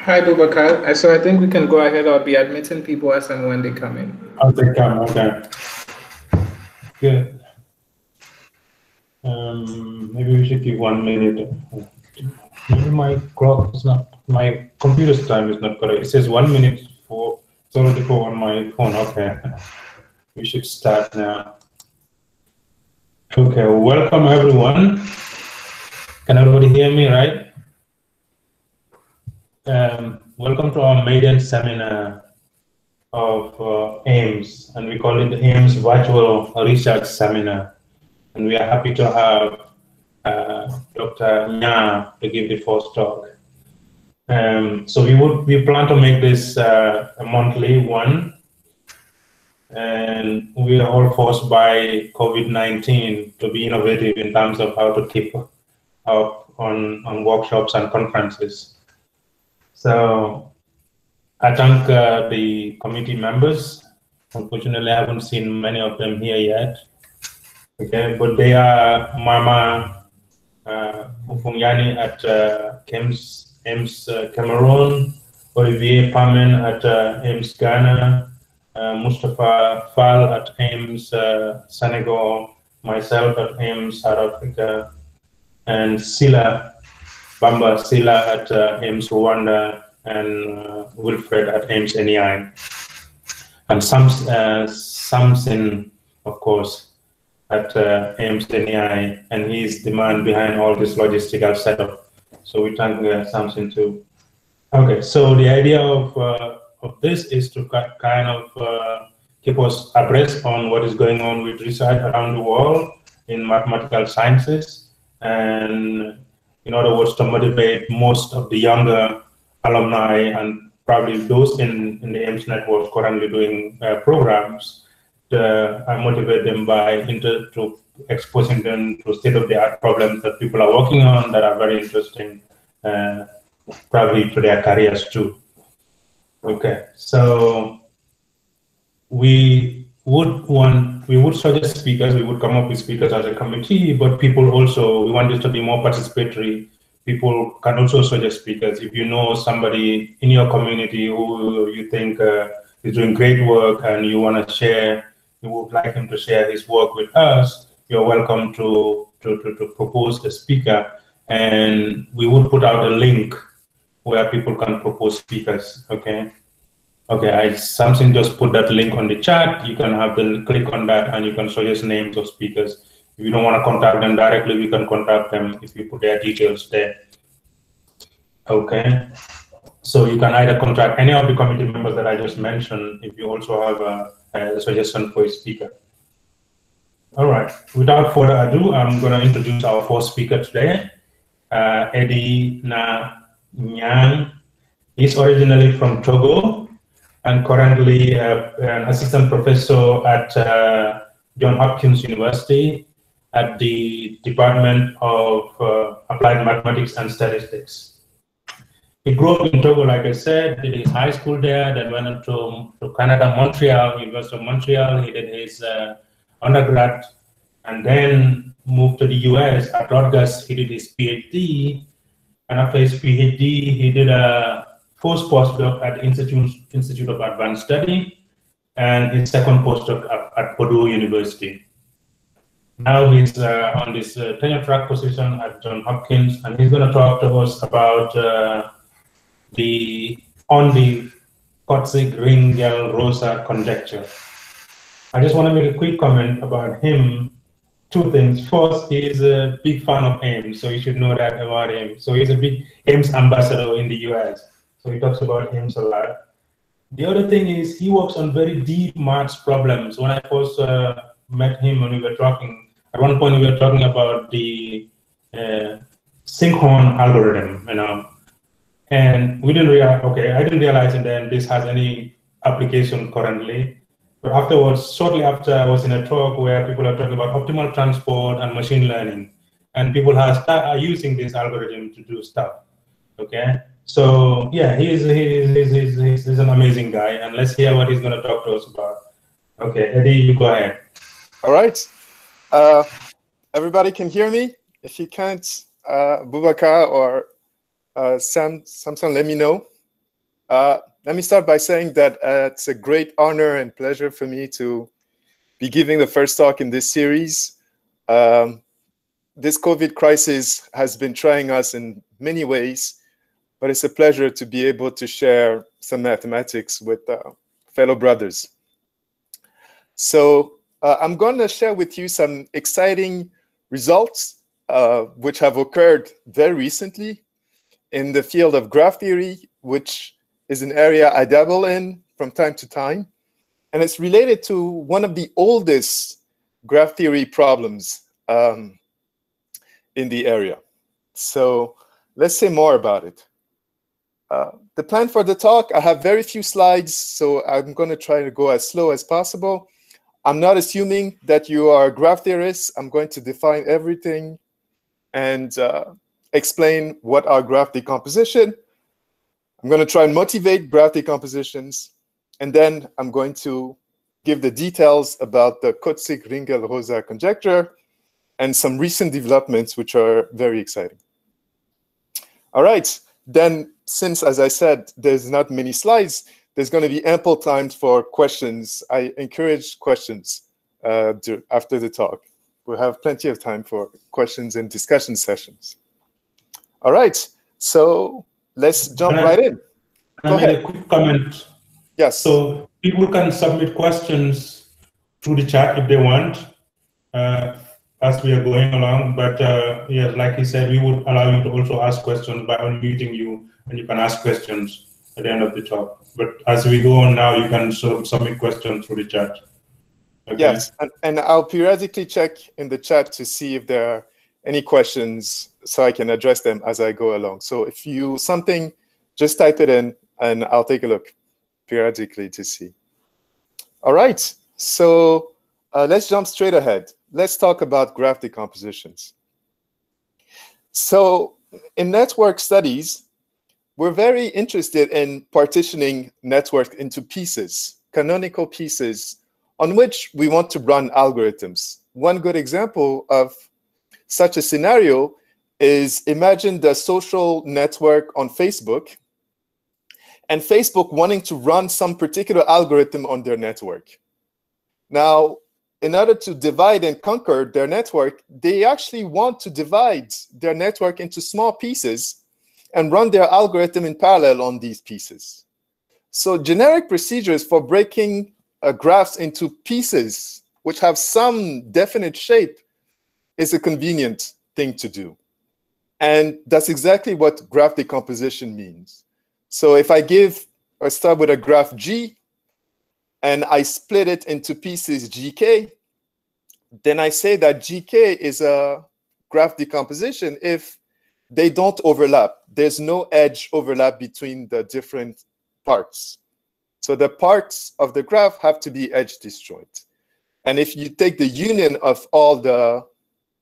Hi, Bubakar. So I think we can go ahead. I'll be admitting people as and when they come in. Oh, they come. Okay. Good. Um, maybe we should give one minute. Maybe my clock is not, my computer's time is not correct. It says one minute for, it's already on my phone. Okay. We should start now. Okay, welcome everyone. Can everybody hear me, right? Um, welcome to our maiden seminar of uh, AIMS, and we call it the AIMS Virtual Research Seminar. And we are happy to have uh, Dr. Nya to give the first talk. Um, so we would we plan to make this uh, a monthly one, and we are all forced by COVID-19 to be innovative in terms of how to keep up on, on workshops and conferences. So I thank uh, the committee members. Unfortunately, I haven't seen many of them here yet. Okay, but they are Mama uh, at uh, KEMS, AIMS uh, Cameroon, Olivier Pamen at uh, AIMS Ghana, uh, Mustafa Fall at AIMS uh, Senegal, myself at AIMS South Africa, and Sila Bamba Sila at uh, Rwanda, and uh, Wilfred at AIMS NEI, and Sam, uh, Samson, of course, at uh, NEI, and he's the man behind all this logistical setup. So we thank uh, Samson too. Okay, so the idea of uh, of this is to kind of uh, keep us abreast on what is going on with research around the world in mathematical sciences, and in other words, to motivate most of the younger alumni and probably those in, in the AIMS network currently doing uh, programs uh, I motivate them by inter to exposing them to state-of-the-art problems that people are working on that are very interesting, uh, probably to their careers too. Okay, so we would want, we would suggest speakers, we would come up with speakers as a committee, but people also, we want this to be more participatory. People can also suggest speakers. If you know somebody in your community who you think uh, is doing great work and you want to share you would like him to share his work with us, you're welcome to, to, to, to propose a speaker. And we would put out a link where people can propose speakers, okay? Okay, I something just put that link on the chat. You can have the click on that and you can suggest names of speakers. If you don't want to contact them directly, we can contact them if you put their details there. Okay. So you can either contact any of the committee members that I just mentioned if you also have a a suggestion for a speaker. All right, without further ado, I'm going to introduce our first speaker today, uh, Eddie Na Nyang. He's originally from Togo and currently uh, an assistant professor at uh, Johns Hopkins University at the Department of uh, Applied Mathematics and Statistics. He grew up in Togo, like I said, did his high school there, then went to, to Canada, Montreal, University of Montreal. He did his undergrad and then moved to the US. At Rutgers, he did his PhD. And after his PhD, he did a first postdoc at the Institute, Institute of Advanced Study and his second postdoc at, at Purdue University. Now he's uh, on this uh, tenure track position at Johns Hopkins, and he's going to talk to us about uh, the on the Kotzig-Ringel-Rosa conjecture. I just want to make a quick comment about him. Two things. First, he's a big fan of AIMS, so you should know that about him. So he's a big AIMS ambassador in the US. So he talks about AIMS a lot. The other thing is he works on very deep maths problems. When I first uh, met him when we were talking, at one point we were talking about the uh, sinkhorn algorithm, you know, and we didn't realize, okay, I didn't realize and then this has any application currently. But afterwards, shortly after, I was in a talk where people are talking about optimal transport and machine learning. And people have are using this algorithm to do stuff. Okay. So yeah, he's, he's, he's, he's, he's an amazing guy. And let's hear what he's going to talk to us about. Okay, Eddie, you go ahead. All right. Uh, everybody can hear me? If you can't, uh, Boubacar or uh, Sam, Samson, let me know. Uh, let me start by saying that uh, it's a great honor and pleasure for me to be giving the first talk in this series. Um, this COVID crisis has been trying us in many ways, but it's a pleasure to be able to share some mathematics with uh, fellow brothers. So uh, I'm going to share with you some exciting results uh, which have occurred very recently in the field of graph theory, which is an area I dabble in from time to time. And it's related to one of the oldest graph theory problems um, in the area. So let's say more about it. Uh, the plan for the talk, I have very few slides, so I'm going to try to go as slow as possible. I'm not assuming that you are graph theorists. I'm going to define everything and uh, explain what are graph decomposition. I'm going to try and motivate graph decompositions, and then I'm going to give the details about the Kotzig-Ringel-Rosa conjecture and some recent developments which are very exciting. All right, then since, as I said, there's not many slides, there's going to be ample time for questions. I encourage questions uh, after the talk. We'll have plenty of time for questions and discussion sessions. All right, so let's jump right in. Go ahead. a quick comment. Yes. So people can submit questions through the chat if they want uh, as we are going along. But uh, yes, like he said, we would allow you to also ask questions by unmuting you, and you can ask questions at the end of the talk. But as we go on now, you can sort of submit questions through the chat. Okay. Yes, and, and I'll periodically check in the chat to see if there are any questions so I can address them as I go along. So if you something, just type it in and I'll take a look periodically to see. All right, so uh, let's jump straight ahead. Let's talk about graph decompositions. So in network studies, we're very interested in partitioning network into pieces, canonical pieces on which we want to run algorithms. One good example of such a scenario is imagine the social network on Facebook and Facebook wanting to run some particular algorithm on their network. Now, in order to divide and conquer their network, they actually want to divide their network into small pieces and run their algorithm in parallel on these pieces. So generic procedures for breaking uh, graphs into pieces which have some definite shape is a convenient thing to do. And that's exactly what graph decomposition means. So if I give, I start with a graph G, and I split it into pieces GK, then I say that GK is a graph decomposition if they don't overlap. There's no edge overlap between the different parts. So the parts of the graph have to be edge disjoint. And if you take the union of all the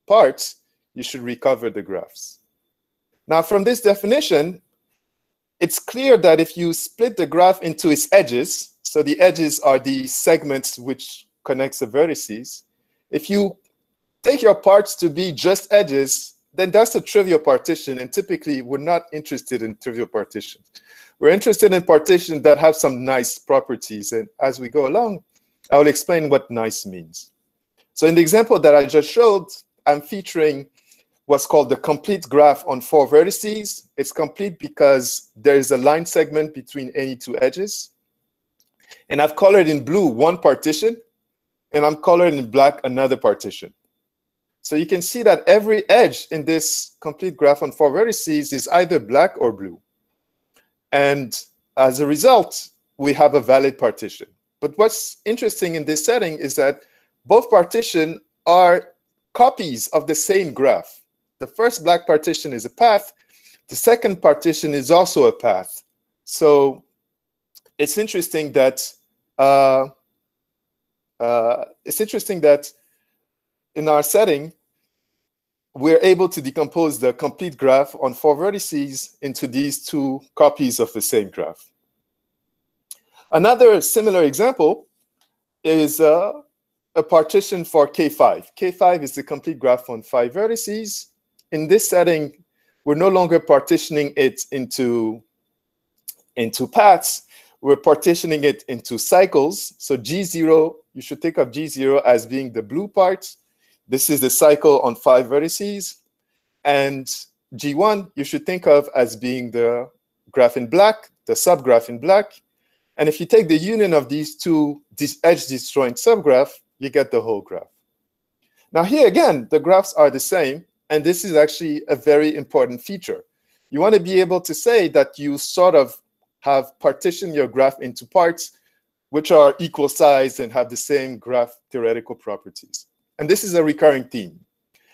parts, you should recover the graphs. Now from this definition, it's clear that if you split the graph into its edges, so the edges are the segments which connects the vertices, if you take your parts to be just edges, then that's a trivial partition. And typically, we're not interested in trivial partitions. We're interested in partitions that have some nice properties. And as we go along, I will explain what nice means. So in the example that I just showed, I'm featuring what's called the complete graph on four vertices. It's complete because there is a line segment between any two edges. And I've colored in blue one partition, and I'm colored in black another partition. So you can see that every edge in this complete graph on four vertices is either black or blue. And as a result, we have a valid partition. But what's interesting in this setting is that both partition are copies of the same graph. The first black partition is a path. The second partition is also a path. So it's interesting that uh, uh, it's interesting that in our setting, we're able to decompose the complete graph on four vertices into these two copies of the same graph. Another similar example is uh, a partition for K5. K5 is the complete graph on five vertices. in this setting, we're no longer partitioning it into, into paths, we're partitioning it into cycles. So G0, you should think of G0 as being the blue part. This is the cycle on five vertices. And G1, you should think of as being the graph in black, the subgraph in black. And if you take the union of these two this edge disjoint subgraph, you get the whole graph. Now here again, the graphs are the same, and this is actually a very important feature. You want to be able to say that you sort of have partitioned your graph into parts which are equal size and have the same graph theoretical properties. And this is a recurring theme.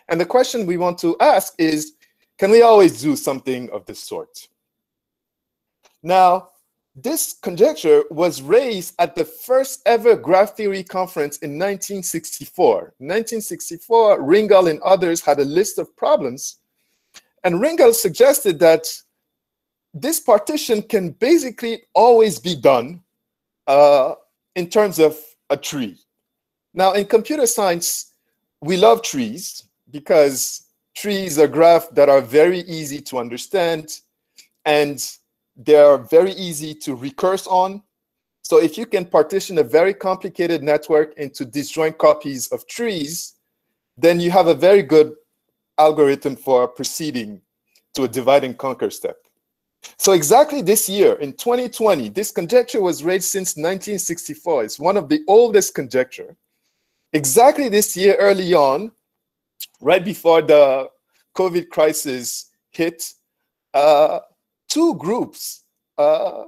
And the question we want to ask is, can we always do something of this sort? Now, this conjecture was raised at the first ever graph theory conference in 1964. 1964, Ringel and others had a list of problems. And Ringel suggested that this partition can basically always be done uh, in terms of a tree. Now, in computer science, we love trees because trees are graphs that are very easy to understand and they are very easy to recurse on. So if you can partition a very complicated network into disjoint copies of trees, then you have a very good algorithm for proceeding to a divide and conquer step. So exactly this year, in 2020, this conjecture was raised since 1964. It's one of the oldest conjecture. Exactly this year, early on, right before the COVID crisis hit, uh, two groups uh,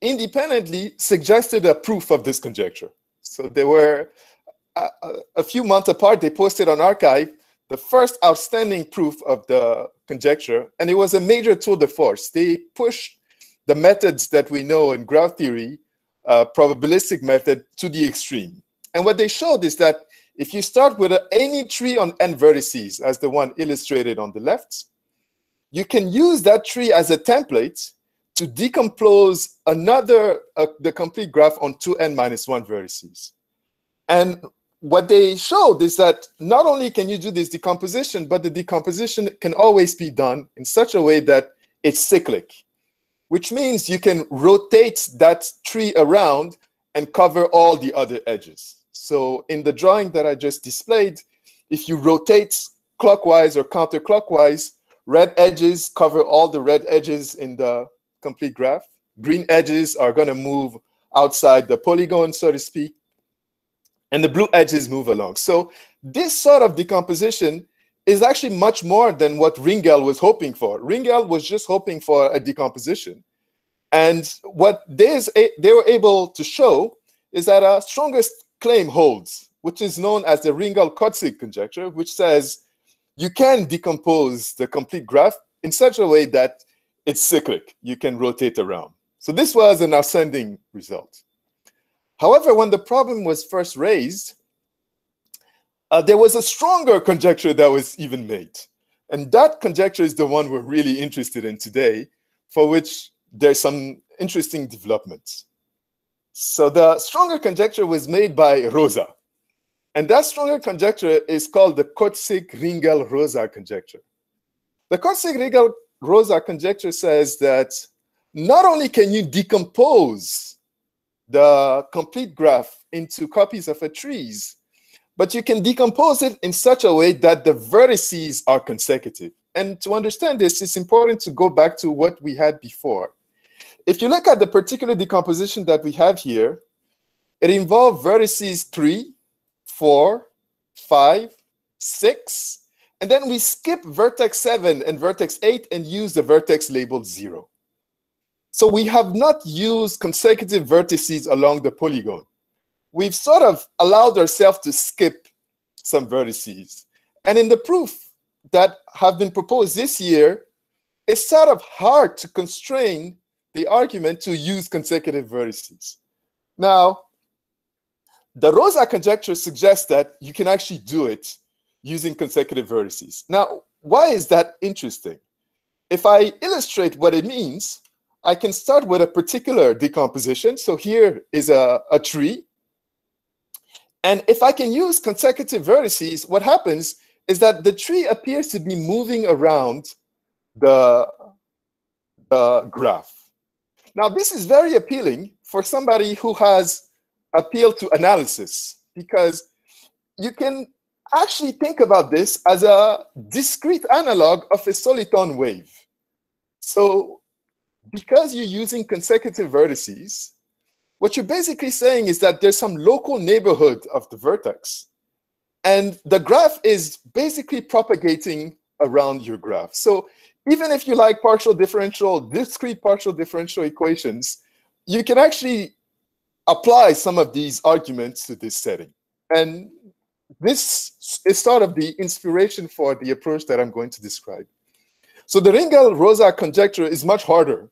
independently suggested a proof of this conjecture. So they were a, a few months apart, they posted on arXiv the first outstanding proof of the conjecture, and it was a major tour de force. They pushed the methods that we know in graph theory, uh, probabilistic method, to the extreme. And what they showed is that if you start with any tree on n vertices, as the one illustrated on the left, you can use that tree as a template to decompose another, uh, the complete graph on two n minus one vertices. And what they showed is that not only can you do this decomposition, but the decomposition can always be done in such a way that it's cyclic, which means you can rotate that tree around and cover all the other edges. So in the drawing that I just displayed, if you rotate clockwise or counterclockwise, red edges cover all the red edges in the complete graph. Green edges are going to move outside the polygon, so to speak and the blue edges move along. So this sort of decomposition is actually much more than what Ringel was hoping for. Ringel was just hoping for a decomposition. And what they, were able to show is that a strongest claim holds, which is known as the Ringel-Kotzig conjecture, which says you can decompose the complete graph in such a way that it's cyclic. You can rotate around. So this was an ascending result. However, when the problem was first raised, uh, there was a stronger conjecture that was even made. And that conjecture is the one we're really interested in today, for which there's some interesting developments. So the stronger conjecture was made by Rosa. And that stronger conjecture is called the Kotzig-Ringel-Rosa conjecture. The Kotzig-Ringel-Rosa conjecture says that not only can you decompose the complete graph into copies of a trees, but you can decompose it in such a way that the vertices are consecutive. And to understand this, it's important to go back to what we had before. If you look at the particular decomposition that we have here, it involved vertices three, four, five, six, and then we skip vertex seven and vertex eight and use the vertex labeled zero. So we have not used consecutive vertices along the polygon. We've sort of allowed ourselves to skip some vertices. And in the proof that have been proposed this year, it's sort of hard to constrain the argument to use consecutive vertices. Now, the Rosa conjecture suggests that you can actually do it using consecutive vertices. Now, why is that interesting? If I illustrate what it means, I can start with a particular decomposition. So here is a, a tree. And if I can use consecutive vertices, what happens is that the tree appears to be moving around the, the graph. Now, this is very appealing for somebody who has appeal to analysis because you can actually think about this as a discrete analog of a soliton wave. So because you're using consecutive vertices, what you're basically saying is that there's some local neighborhood of the vertex. And the graph is basically propagating around your graph. So even if you like partial differential, discrete partial differential equations, you can actually apply some of these arguments to this setting. And this is sort of the inspiration for the approach that I'm going to describe. So the Ringel-Rosa conjecture is much harder.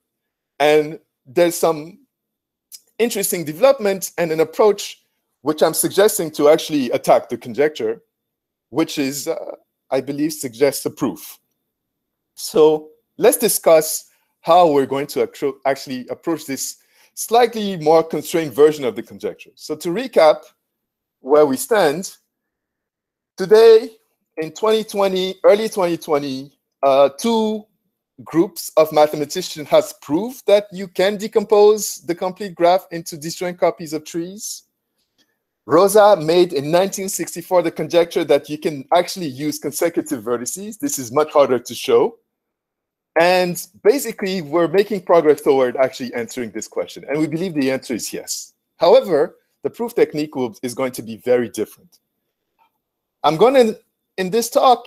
And there's some interesting development and an approach which I'm suggesting to actually attack the conjecture, which is, uh, I believe, suggests a proof. So let's discuss how we're going to actually approach this slightly more constrained version of the conjecture. So to recap where we stand, today in 2020, early 2020, uh, two groups of mathematicians has proved that you can decompose the complete graph into disjoint copies of trees. Rosa made in 1964 the conjecture that you can actually use consecutive vertices. This is much harder to show. And basically, we're making progress toward actually answering this question. And we believe the answer is yes. However, the proof technique will, is going to be very different. I'm going to, in this talk,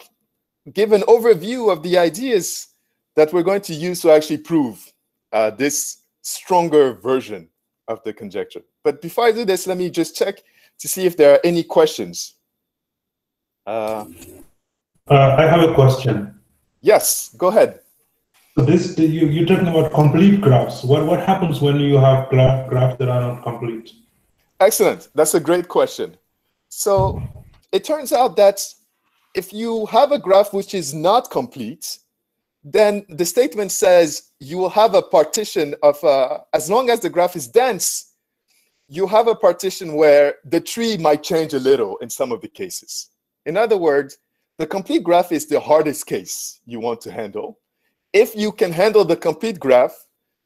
give an overview of the ideas that we're going to use to actually prove uh, this stronger version of the conjecture. But before I do this, let me just check to see if there are any questions. Uh, uh, I have a question. Yes, go ahead. So this you you're talking about complete graphs. What what happens when you have graph, graphs that are not complete? Excellent. That's a great question. So it turns out that if you have a graph which is not complete, then the statement says you will have a partition of uh, as long as the graph is dense, you have a partition where the tree might change a little in some of the cases. In other words, the complete graph is the hardest case you want to handle if you can handle the complete graph,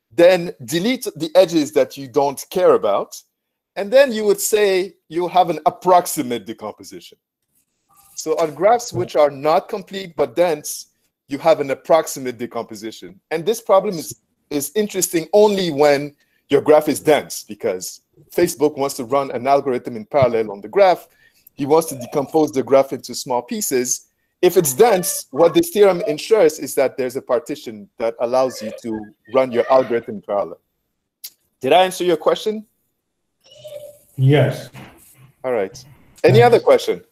then delete the edges that you don't care about. And then you would say you have an approximate decomposition. So on graphs which are not complete but dense, you have an approximate decomposition. And this problem is, is interesting only when your graph is dense because Facebook wants to run an algorithm in parallel on the graph. He wants to decompose the graph into small pieces. If it's dense, what this theorem ensures is that there's a partition that allows you to run your algorithm in parallel. Did I answer your question? Yes. All right. Any other question?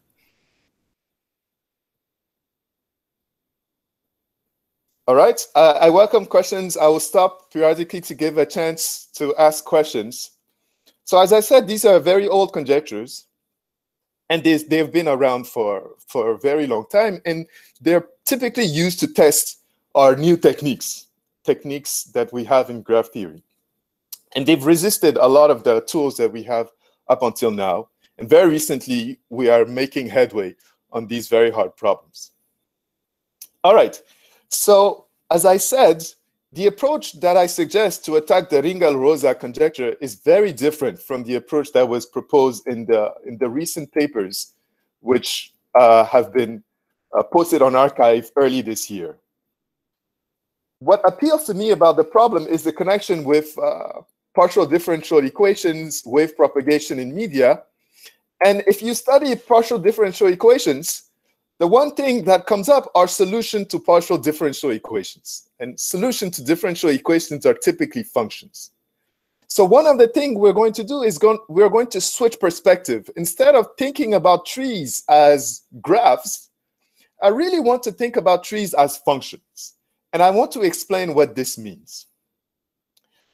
All right. Uh, I welcome questions. I will stop periodically to give a chance to ask questions. So as I said, these are very old conjectures and they've been around for, for a very long time, and they're typically used to test our new techniques, techniques that we have in graph theory. And they've resisted a lot of the tools that we have up until now. And very recently, we are making headway on these very hard problems. All right, so as I said, the approach that I suggest to attack the Ringel-Rosa conjecture is very different from the approach that was proposed in the, in the recent papers, which uh, have been uh, posted on arXiv early this year. What appeals to me about the problem is the connection with uh, partial differential equations, wave propagation in media. And if you study partial differential equations, the one thing that comes up are solution to partial differential equations. And solution to differential equations are typically functions. So one of the things we're going to do is go, we're going to switch perspective. Instead of thinking about trees as graphs, I really want to think about trees as functions. And I want to explain what this means.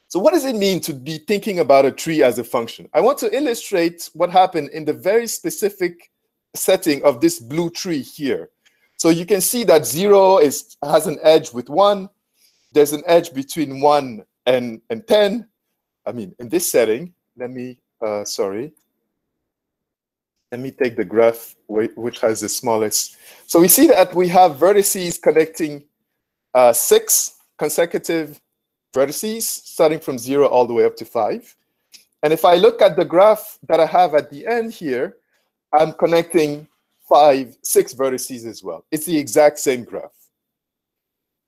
So what does it mean to be thinking about a tree as a function? I want to illustrate what happened in the very specific setting of this blue tree here. So you can see that zero is has an edge with one. There's an edge between one and, and 10. I mean, in this setting, let me, uh, sorry. let me take the graph which has the smallest. So we see that we have vertices connecting uh, six consecutive vertices, starting from zero all the way up to five. And if I look at the graph that I have at the end here, I'm connecting five, six vertices as well. It's the exact same graph.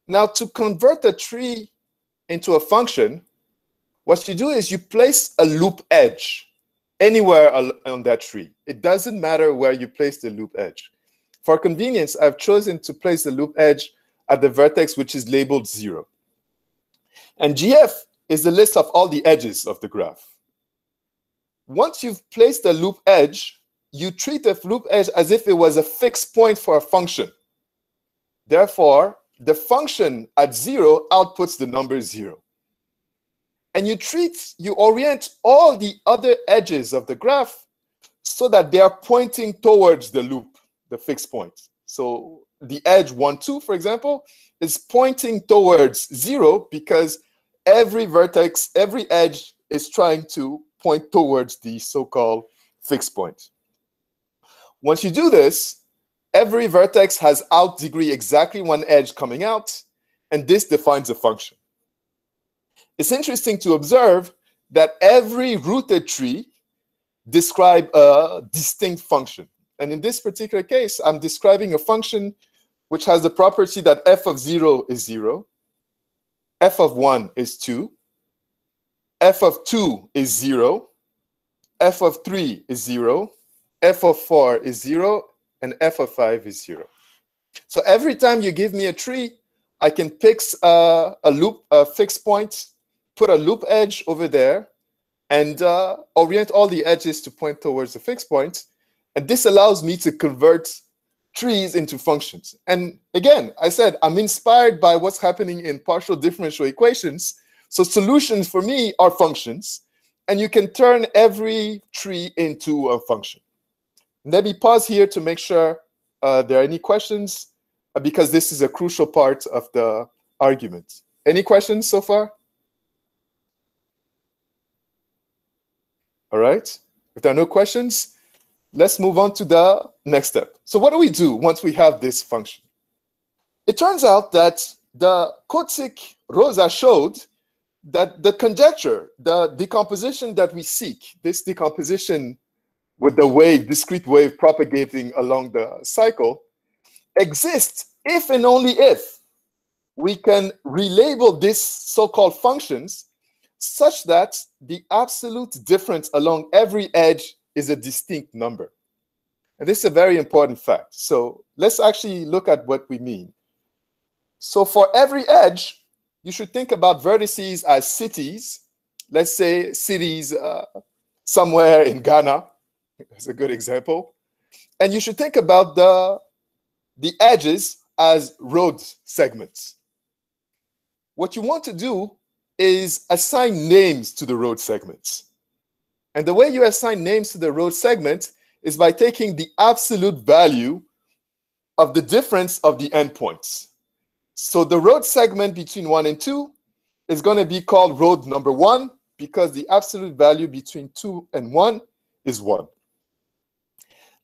Now, to convert a tree into a function, what you do is you place a loop edge anywhere on that tree. It doesn't matter where you place the loop edge. For convenience, I've chosen to place the loop edge at the vertex which is labeled zero. And GF is the list of all the edges of the graph. Once you've placed the loop edge, you treat the loop edge as if it was a fixed point for a function. Therefore, the function at zero outputs the number zero. And you treat, you orient all the other edges of the graph so that they are pointing towards the loop, the fixed point. So the edge 1, 2, for example, is pointing towards 0 because every vertex, every edge is trying to point towards the so-called fixed point. Once you do this, every vertex has out degree exactly one edge coming out, and this defines a function it's interesting to observe that every rooted tree describe a distinct function. And in this particular case, I'm describing a function which has the property that f of 0 is 0, f of 1 is 2, f of 2 is 0, f of 3 is 0, f of 4 is 0, and f of 5 is 0. So every time you give me a tree, I can pick uh, a loop, a fixed point, put a loop edge over there and uh, orient all the edges to point towards the fixed point. And this allows me to convert trees into functions. And again, I said I'm inspired by what's happening in partial differential equations. So solutions for me are functions. And you can turn every tree into a function. Let me pause here to make sure uh, there are any questions, uh, because this is a crucial part of the argument. Any questions so far? All right. If there are no questions, let's move on to the next step. So what do we do once we have this function? It turns out that the Kotzig-Rosa showed that the conjecture, the decomposition that we seek, this decomposition with the wave, discrete wave propagating along the cycle, exists if and only if we can relabel these so-called functions such that the absolute difference along every edge is a distinct number. And this is a very important fact. So let's actually look at what we mean. So for every edge, you should think about vertices as cities. Let's say cities uh, somewhere in Ghana. That's a good example. And you should think about the, the edges as road segments. What you want to do is assign names to the road segments. And the way you assign names to the road segment is by taking the absolute value of the difference of the endpoints. So the road segment between one and two is going to be called road number one because the absolute value between two and one is one.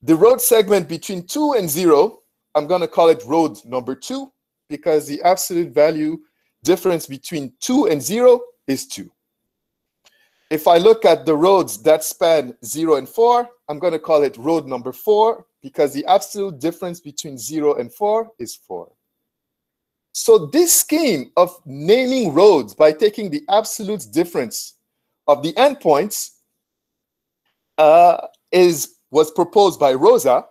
The road segment between two and zero, I'm going to call it road number two because the absolute value difference between 2 and 0 is 2. If I look at the roads that span 0 and 4, I'm going to call it road number 4 because the absolute difference between 0 and 4 is 4. So this scheme of naming roads by taking the absolute difference of the endpoints uh, is was proposed by Rosa.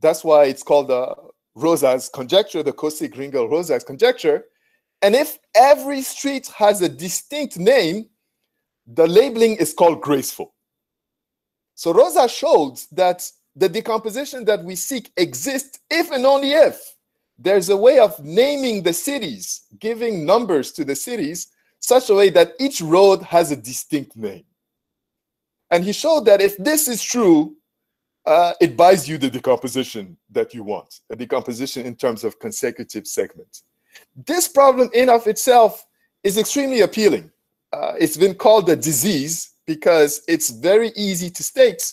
That's why it's called the Rosa's conjecture, the Kotzig-Ringel-Rosa's conjecture. And if every street has a distinct name, the labeling is called graceful. So Rosa showed that the decomposition that we seek exists if and only if there's a way of naming the cities, giving numbers to the cities, such a way that each road has a distinct name. And he showed that if this is true, uh, it buys you the decomposition that you want, a decomposition in terms of consecutive segments. This problem in of itself is extremely appealing. Uh, it's been called a disease because it's very easy to state,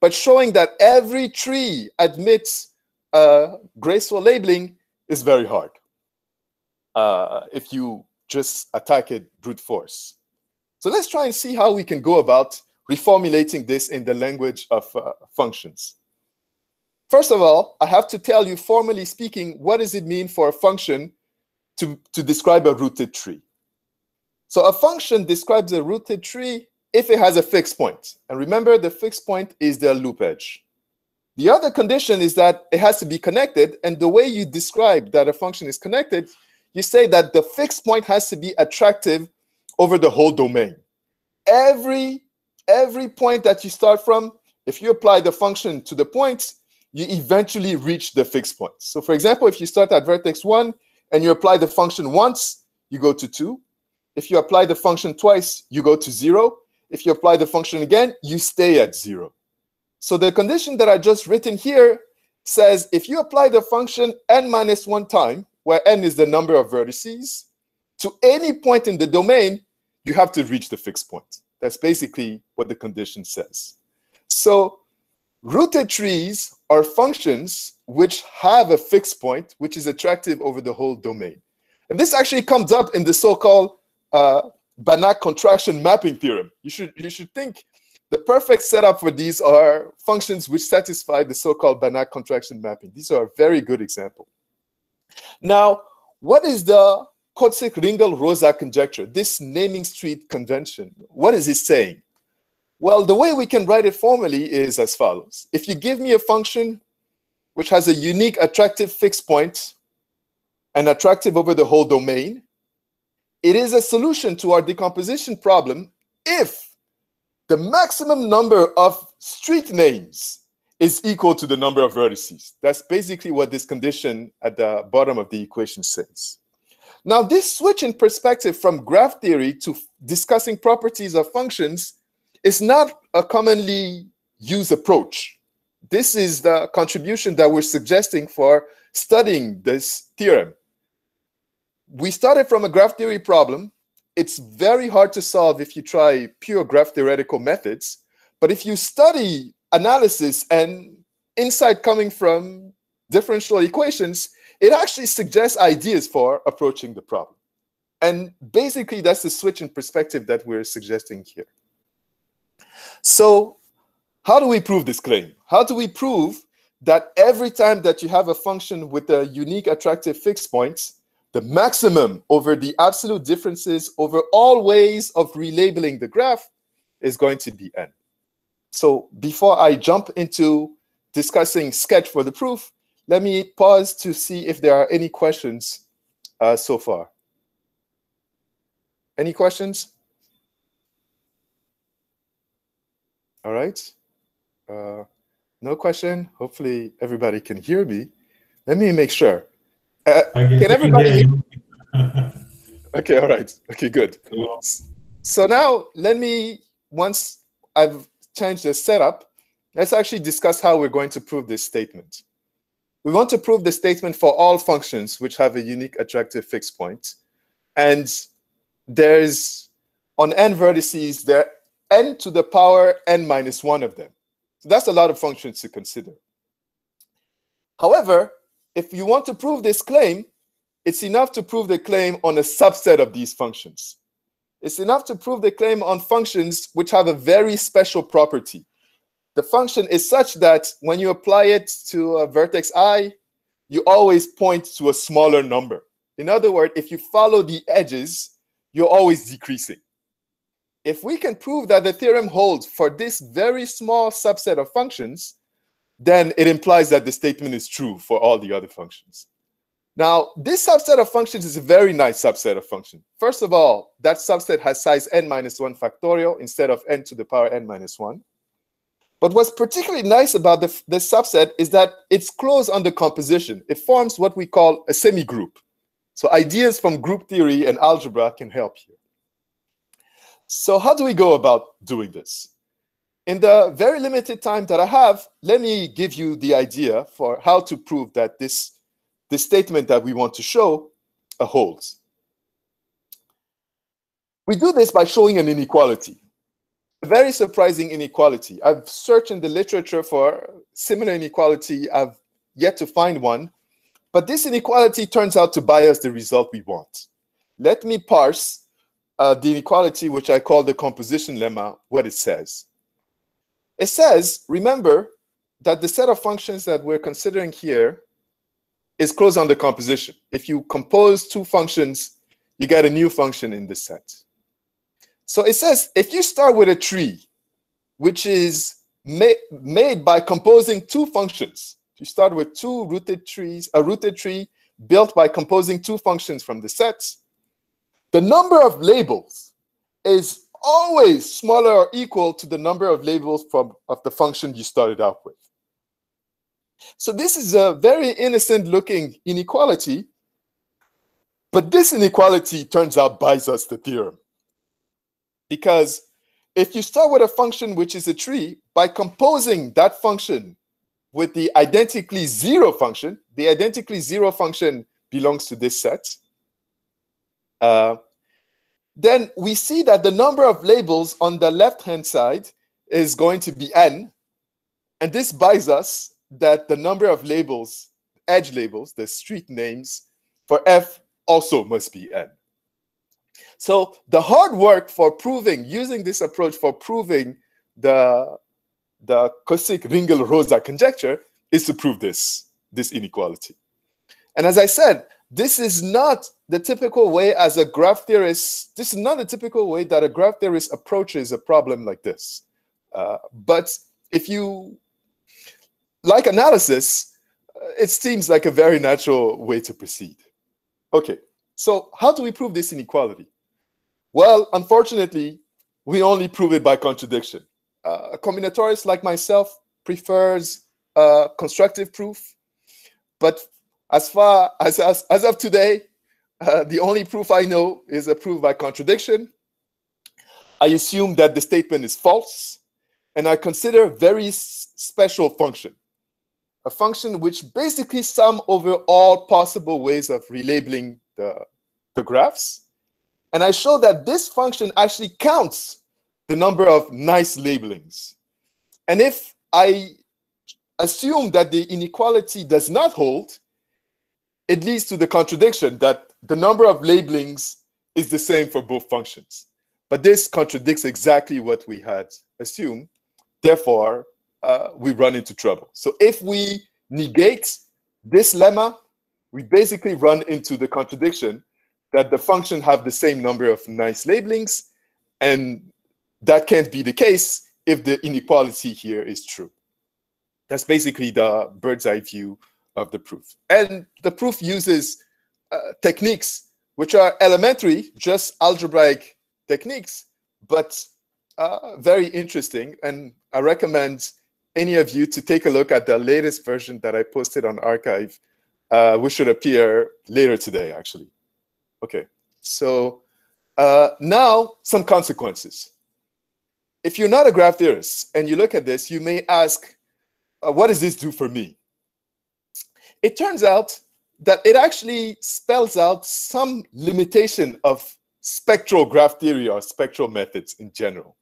but showing that every tree admits uh, graceful labeling is very hard uh, if you just attack it brute force. So let's try and see how we can go about reformulating this in the language of uh, functions. First of all, I have to tell you, formally speaking, what does it mean for a function to, to describe a rooted tree? So a function describes a rooted tree if it has a fixed point. And remember, the fixed point is the loop edge. The other condition is that it has to be connected. And the way you describe that a function is connected, you say that the fixed point has to be attractive over the whole domain. Every, every point that you start from, if you apply the function to the points, you eventually reach the fixed point. So for example, if you start at vertex 1 and you apply the function once, you go to 2. If you apply the function twice, you go to 0. If you apply the function again, you stay at 0. So the condition that I just written here says if you apply the function n minus 1 time, where n is the number of vertices, to any point in the domain, you have to reach the fixed point. That's basically what the condition says. So Rooted trees are functions which have a fixed point, which is attractive over the whole domain. And this actually comes up in the so-called uh, Banach contraction mapping theorem. You should, you should think the perfect setup for these are functions which satisfy the so-called Banach contraction mapping. These are a very good example. Now, what is the Kotzig-Ringel-Rosa conjecture, this naming street convention? What is it saying? Well, the way we can write it formally is as follows. If you give me a function which has a unique attractive fixed point and attractive over the whole domain, it is a solution to our decomposition problem if the maximum number of street names is equal to the number of vertices. That's basically what this condition at the bottom of the equation says. Now, this switch in perspective from graph theory to discussing properties of functions is not a commonly used approach. This is the contribution that we're suggesting for studying this theorem. We started from a graph theory problem. It's very hard to solve if you try pure graph theoretical methods. But if you study analysis and insight coming from differential equations, it actually suggests ideas for approaching the problem. And basically, that's the switch in perspective that we're suggesting here. So how do we prove this claim? How do we prove that every time that you have a function with a unique attractive fixed points, the maximum over the absolute differences over all ways of relabeling the graph is going to be n. So before I jump into discussing sketch for the proof, let me pause to see if there are any questions uh, so far. Any questions? All right. Uh, no question. Hopefully everybody can hear me. Let me make sure. Uh, can everybody hear me? okay, all right. Okay, good. So now let me, once I've changed the setup, let's actually discuss how we're going to prove this statement. We want to prove the statement for all functions which have a unique attractive fixed point. And there's, on n vertices, there n to the power n minus one of them. So that's a lot of functions to consider. However, if you want to prove this claim, it's enough to prove the claim on a subset of these functions. It's enough to prove the claim on functions which have a very special property. The function is such that when you apply it to a vertex i, you always point to a smaller number. In other words, if you follow the edges, you're always decreasing. If we can prove that the theorem holds for this very small subset of functions, then it implies that the statement is true for all the other functions. Now, this subset of functions is a very nice subset of functions. First of all, that subset has size n minus 1 factorial instead of n to the power n minus 1. But what's particularly nice about the, this subset is that it's closed under composition. It forms what we call a semi-group. So ideas from group theory and algebra can help here. So how do we go about doing this? In the very limited time that I have, let me give you the idea for how to prove that this, this statement that we want to show uh, holds. We do this by showing an inequality. Very surprising inequality. I've searched in the literature for similar inequality. I've yet to find one. But this inequality turns out to bias the result we want. Let me parse uh, the inequality, which I call the composition lemma, what it says. It says, remember that the set of functions that we're considering here is closed on the composition. If you compose two functions, you get a new function in the set. So it says if you start with a tree, which is ma made by composing two functions, you start with two rooted trees, a rooted tree built by composing two functions from the sets, the number of labels is always smaller or equal to the number of labels from of the function you started out with. So this is a very innocent looking inequality, but this inequality turns out buys us the theorem. Because if you start with a function which is a tree, by composing that function with the identically zero function, the identically zero function belongs to this set, uh, then we see that the number of labels on the left-hand side is going to be n, and this buys us that the number of labels, edge labels, the street names for f also must be n. So the hard work for proving, using this approach for proving the, the Kotzig-Ringel-Rosa conjecture is to prove this, this inequality. And as I said, this is not the typical way as a graph theorist, this is not the typical way that a graph theorist approaches a problem like this. Uh, but if you like analysis, uh, it seems like a very natural way to proceed. Okay, so how do we prove this inequality? Well, unfortunately, we only prove it by contradiction. Uh, a combinatorist like myself prefers uh, constructive proof, but as far as, as, as of today, uh, the only proof I know is a proof by contradiction. I assume that the statement is false, and I consider very special function, a function which basically sum over all possible ways of relabeling the, the graphs. And I show that this function actually counts the number of nice labelings. And if I assume that the inequality does not hold, it leads to the contradiction that the number of labelings is the same for both functions. But this contradicts exactly what we had assumed. Therefore, uh, we run into trouble. So if we negate this lemma, we basically run into the contradiction that the function have the same number of nice labelings, and that can't be the case if the inequality here is true. That's basically the bird's eye view of the proof. And the proof uses uh, techniques which are elementary, just algebraic techniques, but uh, very interesting. And I recommend any of you to take a look at the latest version that I posted on arXiv, uh, which should appear later today, actually. Okay, so uh, now some consequences. If you're not a graph theorist and you look at this, you may ask, uh, what does this do for me? It turns out that it actually spells out some limitation of spectral graph theory or spectral methods in general.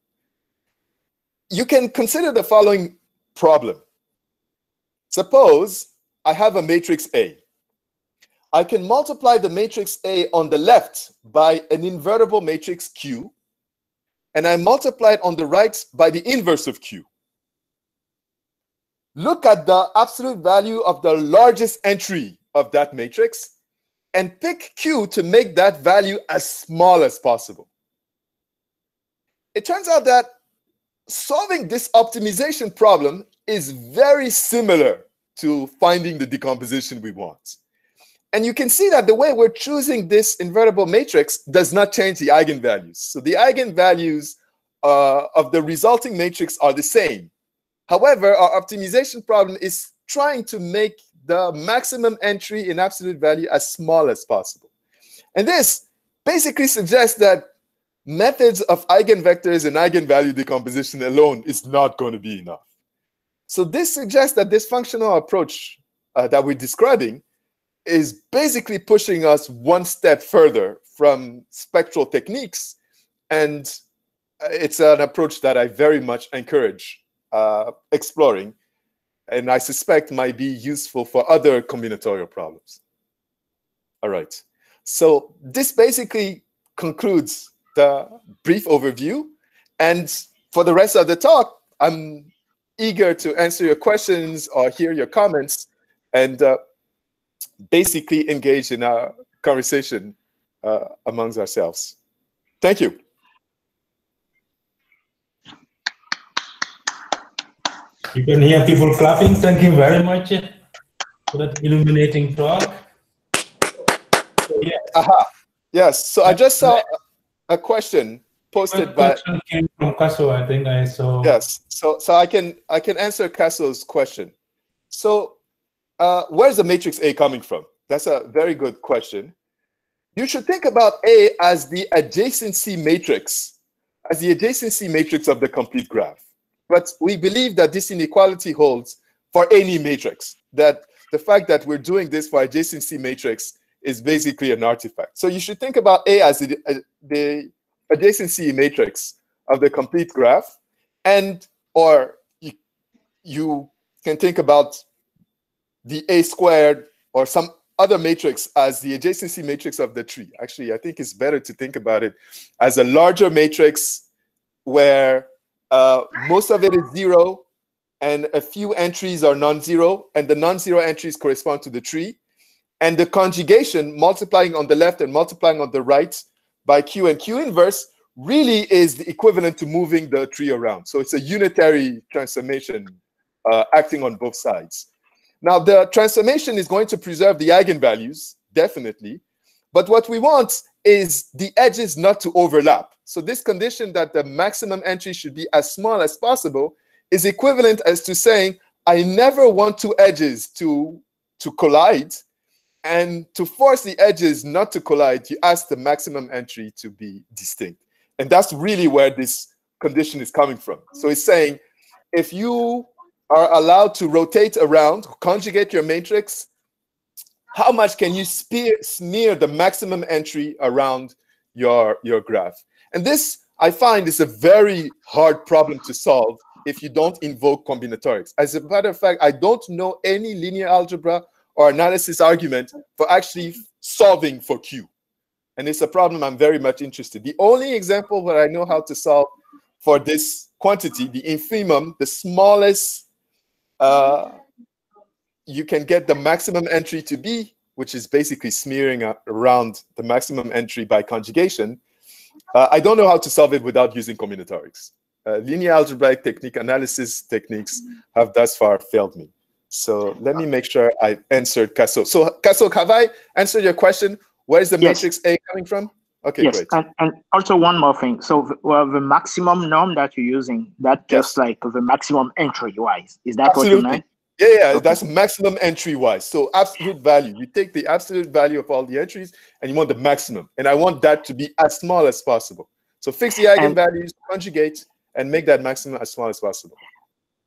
You can consider the following problem. Suppose I have a matrix A. I can multiply the matrix A on the left by an invertible matrix Q, and I multiply it on the right by the inverse of Q. Look at the absolute value of the largest entry of that matrix and pick Q to make that value as small as possible. It turns out that solving this optimization problem is very similar to finding the decomposition we want. And you can see that the way we're choosing this invertible matrix does not change the eigenvalues. So the eigenvalues uh, of the resulting matrix are the same. However, our optimization problem is trying to make the maximum entry in absolute value as small as possible. And this basically suggests that methods of eigenvectors and eigenvalue decomposition alone is not going to be enough. So this suggests that this functional approach uh, that we're describing is basically pushing us one step further from spectral techniques and it's an approach that I very much encourage uh, exploring, and I suspect might be useful for other combinatorial problems. All right. So this basically concludes the brief overview. And for the rest of the talk, I'm eager to answer your questions or hear your comments and uh, basically engage in a conversation uh, amongst ourselves. Thank you. You can hear people clapping. Thank you very much for that illuminating talk. Yeah. Aha. Yes. So I just saw a question posted by question came from Kasso, I think I saw. Yes. So so I can I can answer Kasso's question. So uh, where's the matrix A coming from? That's a very good question. You should think about A as the adjacency matrix, as the adjacency matrix of the complete graph. But we believe that this inequality holds for any matrix, that the fact that we're doing this for adjacency matrix is basically an artifact. So you should think about A as the, uh, the adjacency matrix of the complete graph, and or you, you can think about the A squared or some other matrix as the adjacency matrix of the tree. Actually, I think it's better to think about it as a larger matrix where uh, most of it is zero and a few entries are non-zero and the non-zero entries correspond to the tree. And the conjugation multiplying on the left and multiplying on the right by q and q inverse really is the equivalent to moving the tree around. So it's a unitary transformation uh, acting on both sides now the transformation is going to preserve the eigenvalues definitely but what we want is the edges not to overlap so this condition that the maximum entry should be as small as possible is equivalent as to saying, I never want two edges to, to collide. And to force the edges not to collide, you ask the maximum entry to be distinct. And that's really where this condition is coming from. So it's saying, if you are allowed to rotate around, conjugate your matrix, how much can you spear, smear the maximum entry around your, your graph? And this, I find, is a very hard problem to solve if you don't invoke combinatorics. As a matter of fact, I don't know any linear algebra or analysis argument for actually solving for Q. And it's a problem I'm very much interested. The only example that I know how to solve for this quantity, the infimum, the smallest uh, you can get the maximum entry to be, which is basically smearing around the maximum entry by conjugation, uh, I don't know how to solve it without using combinatorics. Uh, linear algebraic technique analysis techniques have thus far failed me. So let me make sure I answered Kasso. So Kasso, have I answered your question? Where is the yes. matrix A coming from? Okay, yes, great. And, and also one more thing. So well, the maximum norm that you're using, that just like the maximum entry wise. Is that Absolutely. what you meant? Yeah, yeah, okay. that's maximum entry wise. So absolute value. You take the absolute value of all the entries and you want the maximum. And I want that to be as small as possible. So fix the eigenvalues, conjugate, and make that maximum as small as possible.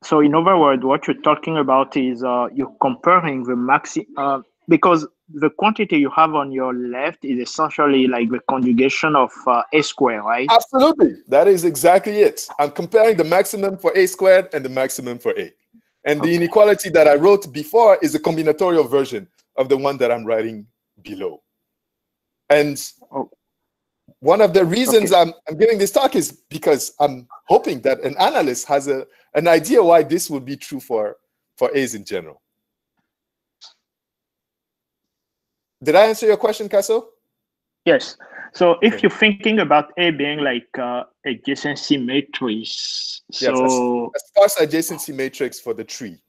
So in other words, what you're talking about is uh, you're comparing the maxi uh, because the quantity you have on your left is essentially like the conjugation of uh, a square, right? Absolutely. That is exactly it. I'm comparing the maximum for a squared and the maximum for a. And okay. the inequality that I wrote before is a combinatorial version of the one that I'm writing below. And oh. one of the reasons okay. I'm, I'm giving this talk is because I'm hoping that an analyst has a, an idea why this would be true for, for A's in general. Did I answer your question, Kasso? Yes. So if okay. you're thinking about A being like uh, adjacency matrix, so yes, a sparse adjacency matrix for the tree.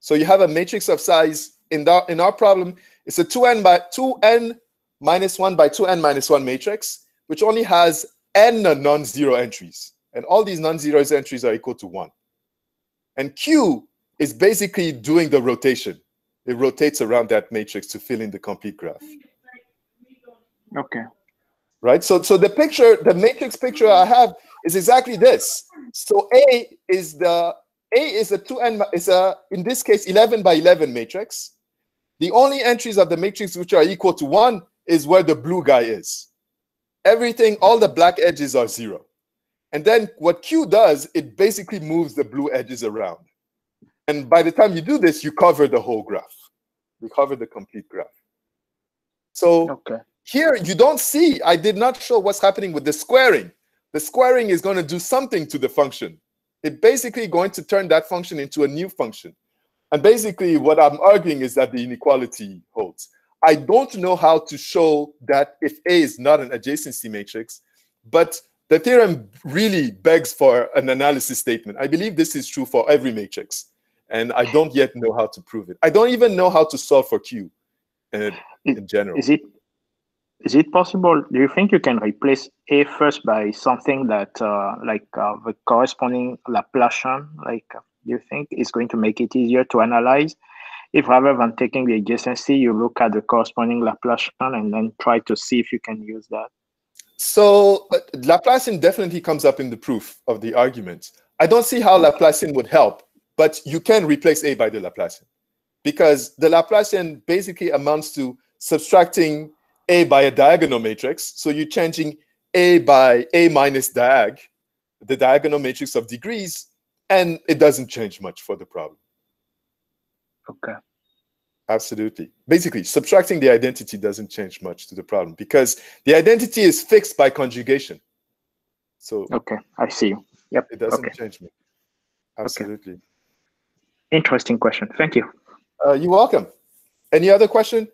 So you have a matrix of size in the in our problem. It's a two n by two n minus one by two n minus one matrix, which only has n non-zero entries, and all these non-zero entries are equal to one. And Q is basically doing the rotation. It rotates around that matrix to fill in the complete graph. Okay right? So, so the picture, the matrix picture I have is exactly this. So A is the A is a two n is a in this case 11 by 11 matrix. The only entries of the matrix which are equal to one is where the blue guy is. Everything, all the black edges are zero. And then what Q does, it basically moves the blue edges around. And by the time you do this, you cover the whole graph. You cover the complete graph. So Okay. here you don't see, I did not show what's happening with the squaring. The squaring is going to do something to the function. It basically going to turn that function into a new function. And basically what I'm arguing is that the inequality holds. I don't know how to show that if A is not an adjacency matrix, but the theorem really begs for an analysis statement. I believe this is true for every matrix. And I don't yet know how to prove it. I don't even know how to solve for Q in, in general. Is it is it possible? Do you think you can replace A first by something that uh, like uh, the corresponding Laplacian? Like, do you think is going to make it easier to analyze? If rather than taking the adjacency, you look at the corresponding Laplacian and then try to see if you can use that. So Laplacian definitely comes up in the proof of the argument. I don't see how Laplacian would help, but you can replace A by the Laplacian because the Laplacian basically amounts to subtracting A by a diagonal matrix. So you're changing A by A minus diag, the diagonal matrix of degrees, and it doesn't change much for the problem. Okay. Absolutely. Basically, subtracting the identity doesn't change much to the problem because the identity is fixed by conjugation. So Okay. I see you. Yep. it doesn't Okay. change much. Absolutely. Interesting question. Thank you. Uh, you're welcome. Any other question?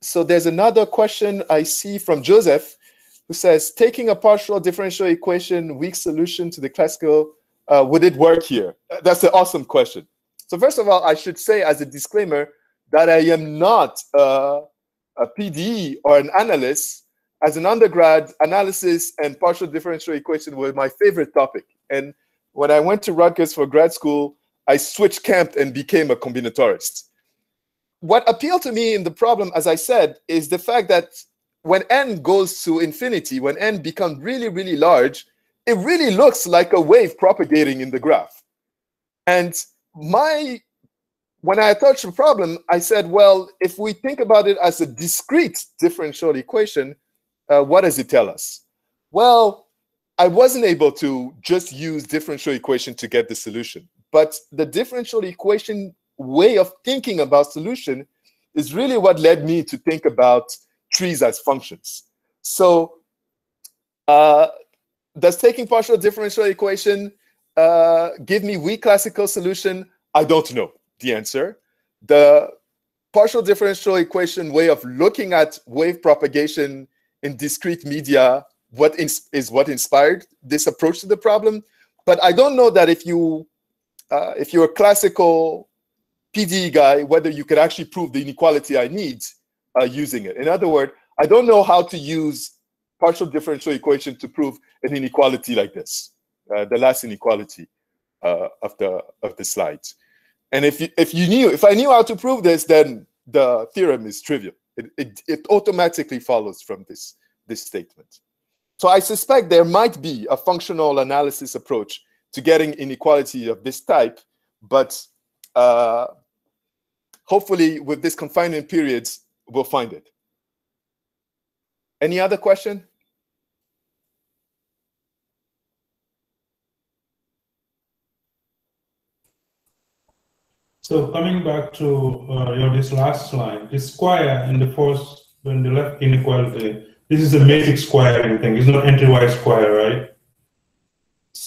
So there's another question I see from Joseph who says, taking a partial differential equation, weak solution to the classical, uh, would it work here? Uh, That's an awesome question. So first of all, I should say as a disclaimer that I am not uh, a PDE or an analyst. As an undergrad, analysis and partial differential equation were my favorite topic. And when I went to Rutgers for grad school, I switched camp and became a combinatorist. What appealed to me in the problem, as I said, is the fact that when n goes to infinity, when n becomes really, really large, it really looks like a wave propagating in the graph. And my when I approached the problem, I said, well, if we think about it as a discrete differential equation, uh, what does it tell us? Well, I wasn't able to just use differential equation to get the solution, but the differential equation way of thinking about solution is really what led me to think about trees as functions. So uh, does taking partial differential equation uh, give me weak classical solution? I don't know the answer. The partial differential equation way of looking at wave propagation in discrete media what is, is what inspired this approach to the problem. But I don't know that if you uh, if you're a classical PD guy, whether you could actually prove the inequality I need uh, using it. In other words, I don't know how to use partial differential equation to prove an inequality like this, uh, the last inequality uh, of the of the slides. And if you, if you knew, if I knew how to prove this, then the theorem is trivial. It, it, it automatically follows from this, this statement. So I suspect there might be a functional analysis approach to getting inequality of this type, but uh, hopefully with this confinement periods, we'll find it. Any other question? So coming back to uh, your this last slide, this square in the first, in the left inequality, this is a matrix squaring thing. It's not entry-wise square, right?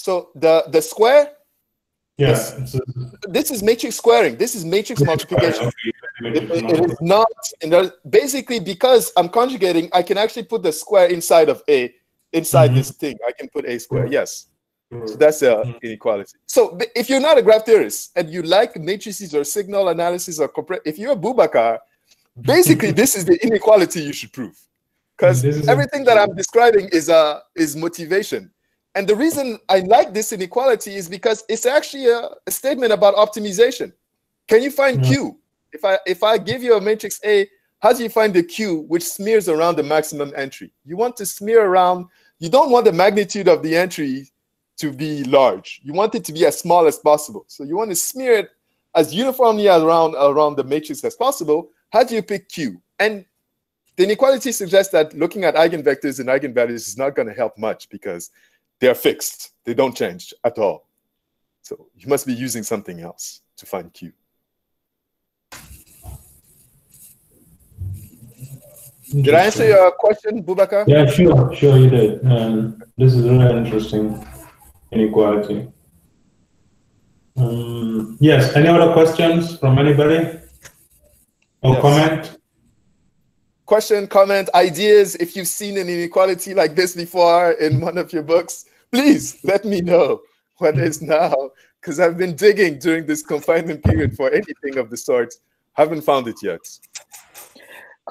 So the, the square, Yeah. Yes. it's a- this is matrix squaring. This is matrix multiplication. It- it not basically because I'm conjugating, I can actually put the square inside of a inside Mhm. this thing. I can put a square. Yes. So that's Mhm. inequality. So if you're not a graph theorist and you like matrices or signal analysis or if you're a Bubakar, basically this is the inequality you should prove. Because everything that I'm describing is uh is motivation. And the reason I like this inequality is because it's actually a, a statement about optimization. Can you find Yeah. Q? If I if I give you a matrix A, how do you find the Q which smears around the maximum entry? You want to smear around, you don't want the magnitude of the entry to be large. You want it to be as small as possible. So you want to smear it as uniformly around around the matrix as possible. How do you pick Q? And the inequality suggests that looking at eigenvectors and eigenvalues is not going to help much because They are fixed. They don't change at all. So you must be using something else to find Q. Did I answer your question, Bubaka? Yeah, sure, sure you did. Um, this is really interesting inequality. Um, yes, any other questions from anybody? Or Yes. comment? Question, comment, ideas. If you've seen an inequality like this before in one of your books, please let me know what is now, because I've been digging during this confinement period for anything of the sort. Haven't found it yet.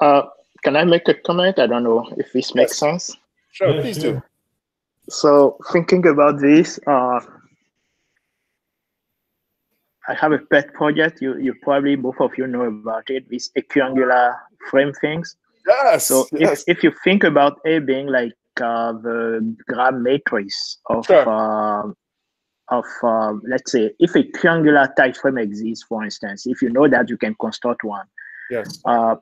Uh, can I make a comment? I don't know if this makes sense. Sure, Yeah, please sure. do. So thinking about this, uh, I have a pet project. You you probably both of you know about it. This equiangular frame things. Yes. So yes. if, if you think about A being like uh, the gram matrix of Sure. uh, of uh, let's say if a triangular type frame exists, for instance, if you know that you can construct one, yes. uh,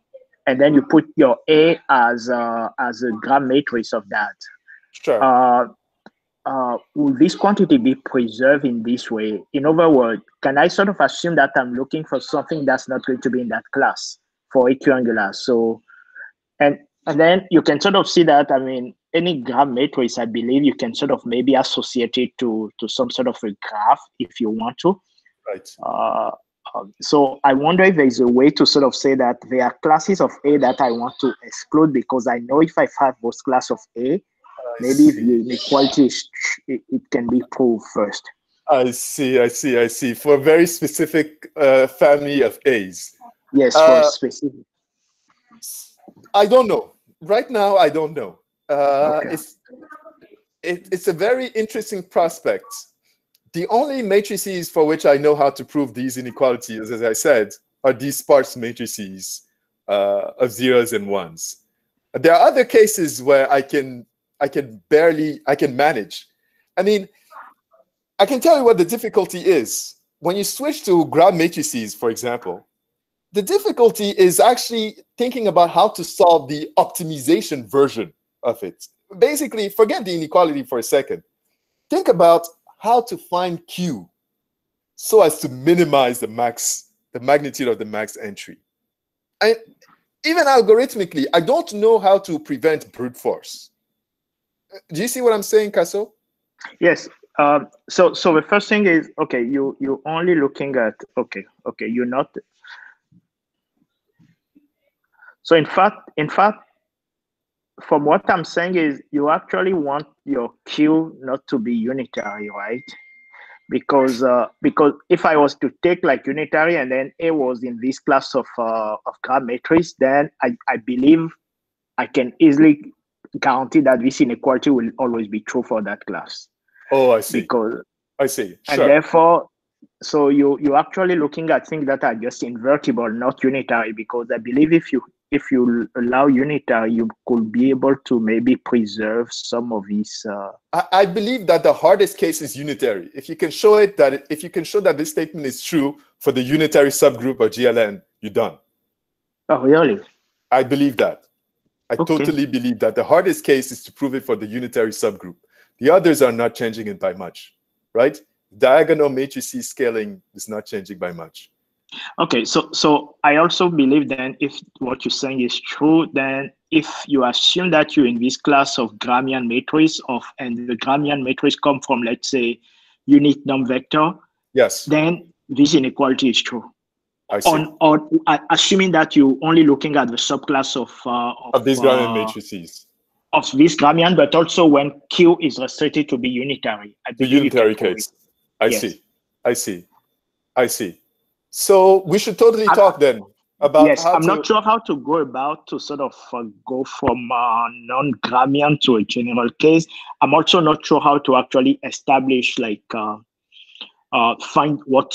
and then you put your A as uh, as a gram matrix of that, Sure. uh, uh, will this quantity be preserved in this way? In other words, can I sort of assume that I'm looking for something that's not going to be in that class for a triangular? So, and and then you can sort of see that. I mean, any graph matrix, I believe you can sort of maybe associate it to to some sort of a graph if you want to. right. Uh, um, so I wonder if there's a way to sort of say that there are classes of A that I want to exclude because I know if I have those class of A, I maybe see. the inequality is, it, it can be proved first. I see. I see. I see. For a very specific uh, family of A's. Yes, for Uh, specific. I don't know. Right now, I don't know. Uh, Okay. It's it, it's a very interesting prospect. The only matrices for which I know how to prove these inequalities, as I said, are these sparse matrices uh, of zeros and ones. There are other cases where I can I can barely I can manage. I mean, I can tell you what the difficulty is. When you switch to graph matrices, for example, the difficulty is actually thinking about how to solve the optimization version of it. Basically, forget the inequality for a second. Think about how to find Q so as to minimize the max, the magnitude of the max entry. And even algorithmically, I don't know how to prevent brute force. Do you see what I'm saying, Kasso? Yes. Um, so so the first thing is okay. You you're only looking at okay okay. You're not. So in fact in fact, from what I'm saying is you actually want your Q not to be unitary, right? Because uh, because if I was to take like unitary and then A was in this class of uh, of graph matrix, then I, I believe I can easily guarantee that this inequality will always be true for that class Oh, I see. because I see. and therefore so you you're actually looking at things that are just invertible not unitary because i believe if you if you allow unitary you could be able to maybe preserve some of these uh, I, I believe that the hardest case is unitary. If you can show it that if you can show that this statement is true for the unitary subgroup of GLN, you're done. oh really I believe that. I Okay. totally believe that the hardest case is to prove it for the unitary subgroup. The others are not changing it by much, right? Diagonal matrices scaling is not changing by much. Okay so so i also believe then if what you're saying is true then if you assume that you're in this class of gramian matrix of and the gramian matrix come from let's say unit num vector Yes, then this inequality is true I see. on or uh, assuming that you're only looking at the subclass of uh, of these Gramian uh, matrices, of this Gramian, but also when Q is restricted to be unitary. The unitary case. I Yes. see. I see. I see. So we should totally I'm- talk then about Yes, how I'm to, not sure how to go about to sort of uh, go from uh, non-Gramian to a general case. I'm also not sure how to actually establish like uh, uh, find what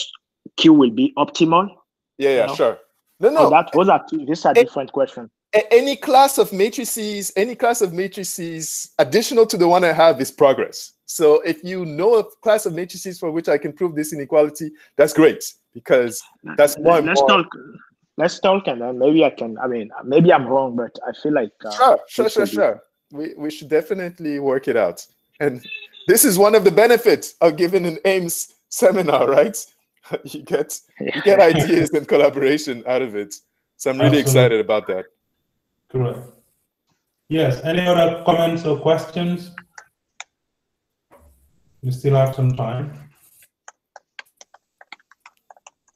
Q will be optimal. Yeah, yeah, know? sure. No, So no. that those are two, these are different questions. any class of matrices, any class of matrices additional to the one I have is progress. So if you know a class of matrices for which I can prove this inequality, that's great because that's more let's more- talk. Let's talk, and then maybe I can. I mean, maybe I'm wrong, but I feel like uh, sure, sure, this sure, be- sure. We we should definitely work it out. And this is one of the benefits of giving an AIMS seminar, right? you get you get ideas and collaboration out of it. So I'm really Absolutely. excited about that. Correct. Yes, any other comments or questions? We still have some time.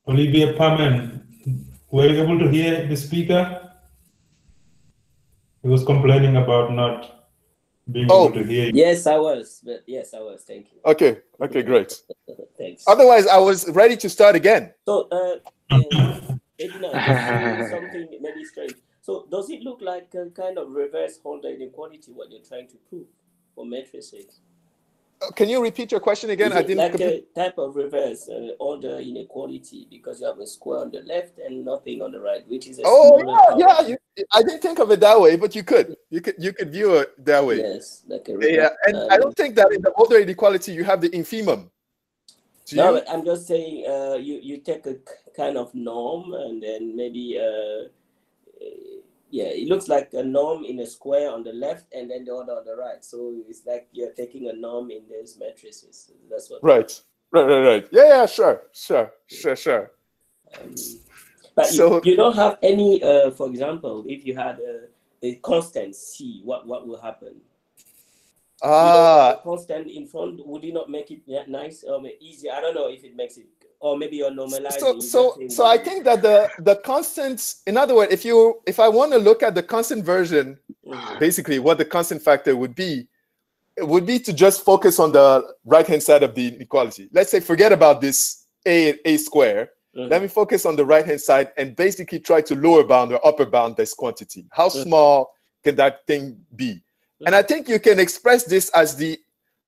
Olivier Pamen, were you able to hear the speaker? He was complaining about not being Oh. able to hear you. Yes, I was. But yes, I was. Thank you. Okay, okay, great. Thanks. Otherwise, I was ready to start again. So, uh, uh, Edinah, something maybe strange. So, does it look like a kind of reverse Holder inequality what you're trying to prove for matrices? Uh, Can you repeat your question again? Is I didn't. like a type of reverse uh, Holder inequality because you have a square on the left and nothing on the right, which is a Oh yeah, power. yeah. You, I didn't think of it that way, but you could. You could. You could view it that way. Yes, like a Yeah, reverse. and I um, don't think that in the Holder inequality you have the infimum. Do No, you? I'm just saying, uh, you you take a kind of norm and then maybe, uh, uh, yeah, it looks like a norm in a square on the left and then the other on the right. So it's like you're taking a norm in those matrices. That's what. Right. Right. Right. Right. Yeah. Yeah. Sure. Sure. Sure. Sure. Um, but So- you, you don't have any, uh, for example, if you had a, a constant c, what what will happen? Ah. a constant in front would it not make it nice or easier? I don't know if it makes it, or maybe you're normalizing. so so so i think that the the constants in other words if you if i want to look at the constant version Mhm. basically what the constant factor would be it would be to just focus on the right hand side of the inequality let's say forget about this a a square Mhm. let me focus on the right hand side and basically try to lower bound or upper bound this quantity how Mhm. small can that thing be and i think you can express this as the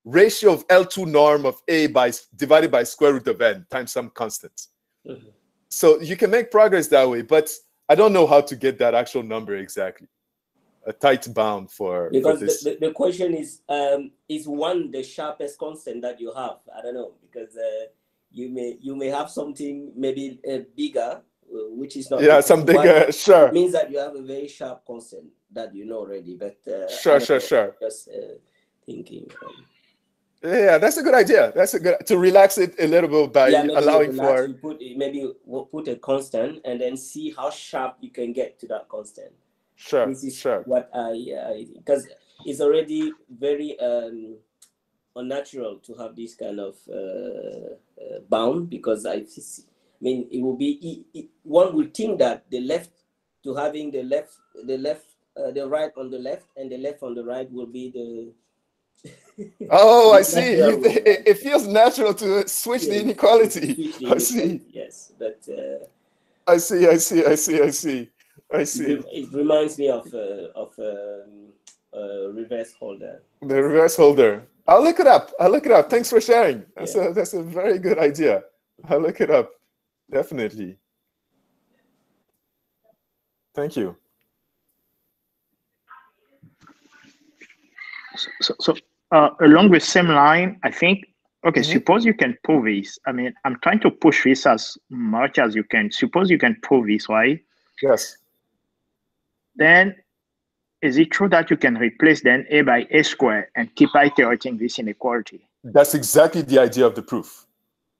ratio of l2 norm of a by divided by square root of n times some constant Mhm. so you can make progress that way but i don't know how to get that actual number exactly a tight bound for, for Because this the, the, question is, um, is one the sharpest constant that you have? I don't know because uh, you may you may have something maybe uh, bigger, uh, which is not yeah some bigger sure means that you have a very sharp constant that you know already. But uh, sure sure know, sure Just uh, thinking. um, yeah that's a good idea. That's a good to relax it a little bit by yeah, allowing relax, for you put maybe we'll put a constant and then see how sharp you can get to that constant. sure this is sure. what I because it's already very um, unnatural to have this kind of uh, uh, bound because I mean it will be it, it, one would think that the left to having the left the left uh, the right on the left and the left on the right will be the oh i see. it, it feels natural to switch the inequality. Switch the i see. yes but uh, i see i see i see i see. I it, see. it reminds me of uh, of um, uh, reverse holder. The reverse holder. I'll look it up. I'll look it up. Thanks for sharing. That's Yeah. a that's a very good idea. I'll look it up. Definitely. Thank you. So, so uh, along the same line, I think, okay, Mhm. suppose you can prove this. I mean, I'm trying to push this as much as you can. Suppose you can prove this, right? yes Then is it true that you can replace then a by a square and keep iterating this inequality? that's exactly the idea of the proof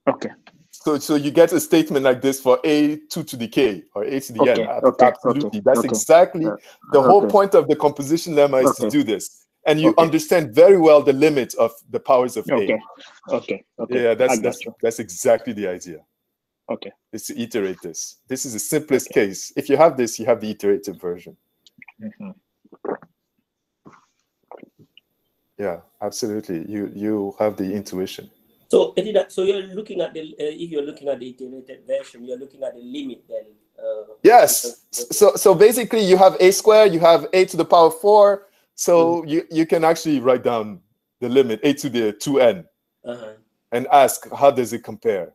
Okay. so so you get a statement like this for a 2 to the k or a to the Okay, n okay, absolutely okay, that's okay. exactly Uh, the whole point of the composition lemma is to do this and you Okay. understand very well the limit of the powers of Okay. a Okay. Okay. yeah I that's you. that's exactly the idea Okay. is to iterate this this is the simplest case if you have this you have the iterative version Mhm. yeah absolutely you you have the intuition So, so you're looking at the uh, if you're looking at the iterated version, you're looking at the limit then. Uh, yes because- so so basically you have a square you have a to the power 4 so you you can actually write down the limit a to the 2n uh-huh. and ask how does it compare?